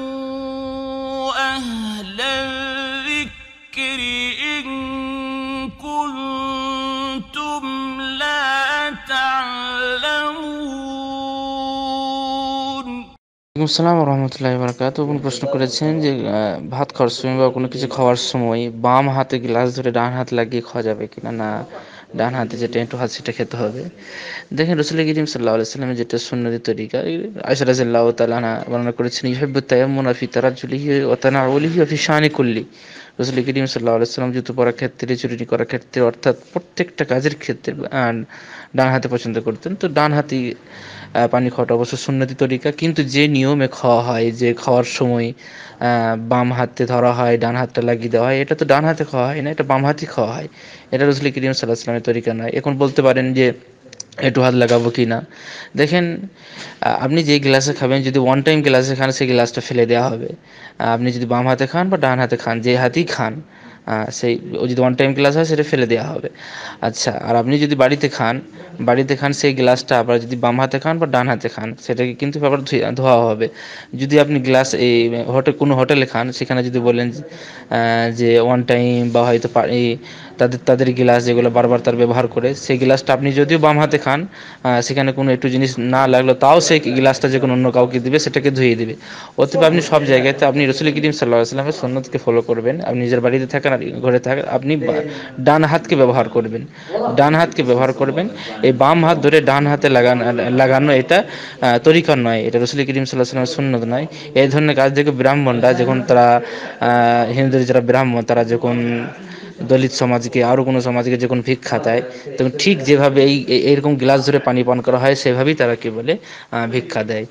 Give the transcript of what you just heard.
فاسألوا أهل الذكر إن كنتم لا تعلمون ওয়ালাইকুম সালাম রহমতুল্লাহ বরকাত কোন প্রশ্ন করেছেন যে আহ, ভাত খাওয়ার সময় বা কোনো কিছু খাওয়ার সময় বাম হাতে গ্লাস ধরে ডান হাত লাগিয়ে খাওয়া যাবে কিনা না ডান হাতে যেটা একটু হাত সেটা খেতে হবে। দেখেন রসুল করিম সাল্লাহ সাল্লামের যেটা সুন্নতি তরিকা আয়সা রাজিল্লাহ তালানা বর্ণনা করেছেন ইহাব্বু তাই ফি তারা জুলিহি তানাউলিহি অলিহি ফি শাহানি কুল্লি। রসুল করিম সাল্লাহ সাল্লাম জুতো পরার ক্ষেত্রে, চুরি করার ক্ষেত্রে, অর্থাৎ প্রত্যেকটা কাজের ক্ষেত্রে ডান হাতে পছন্দ করতেন। তো ডান হাতি পানি খাওয়াটা অবশ্য সুন্নতি তরিকা, কিন্তু যে নিয়মে খাওয়া হয়, যে খাওয়ার সময় বাম হাতে ধরা হয়, ডান হাতটা লাগিয়ে দেওয়া হয়, এটা তো ডান হাতে খাওয়া হয় না, এটা বাম হাতে খাওয়া হয়। এটা রসুল করিম সাল্লাহ সাল্লামের তরিকা নয়। এখন বলতে পারেন যে একটু হাত লাগাবো কি না। দেখেন আপনি যে গ্লাসে খাবেন যদি ওয়ান টাইম গ্লাসে খান সেই গ্লাসটা ফেলে দেওয়া হবে। আপনি যদি বাম হাতে খান বা ডান হাতে খান যে হাতেই খান সেই ও যদি ওয়ান টাইম গ্লাস হয় সেটা ফেলে দেওয়া হবে। আচ্ছা আর আপনি যদি বাড়িতে খান বাড়িতে খান সেই গ্লাসটা আবার যদি বাম হাতে খান বা ডান হাতে খান সেটাকে কিন্তু আবার ধুয়ে- হবে। যদি আপনি গ্লাস এই হোটেল কোনো হোটেলে খান সেখানে যদি বলেন যে, ওয়ান টাইম বা হয়তো এই তাদের তাদের গ্লাস যেগুলো বারবার তার ব্যবহার করে, সেই গ্লাসটা আপনি যদিও বাম হাতে খান সেখানে কোনো একটু জিনিস না লাগল, তাও সেই গ্লাসটা যে কোনো অন্য কাউকে দিবে, সেটাকে ধুয়ে দিবে। অতএব আপনি সব জায়গাতে, আপনি রসুল করিম সাল্লাহ সাল্লামের সন্ন্যতকে ফলো করবেন, আপনি নিজের বাড়িতে থাকেন আর ঘরে থাকেন, আপনি ডান হাতকে ব্যবহার করবেন, ডান হাতকে ব্যবহার করবেন, এই বাম হাত ধরে ডান হাতে লাগানো লাগানো এটা তরিকা নয়, এটা রসুল করিম সাল্লাহ সাল্লামের সুন্নত নয়। এই ধরনের কাজ দেখে ব্রাহ্মণরা যখন তারা হিন্দুদের যারা ব্রাহ্মণ, তারা যখন দলিত সমাজকে, আরও কোনো সমাজকে যখন ভিক্ষা দেয় তখন ঠিক যেভাবে এই এরকম গ্লাস ধরে পানি পান করা হয়, সেভাবেই তারা কি বলে ভিক্ষা দেয়।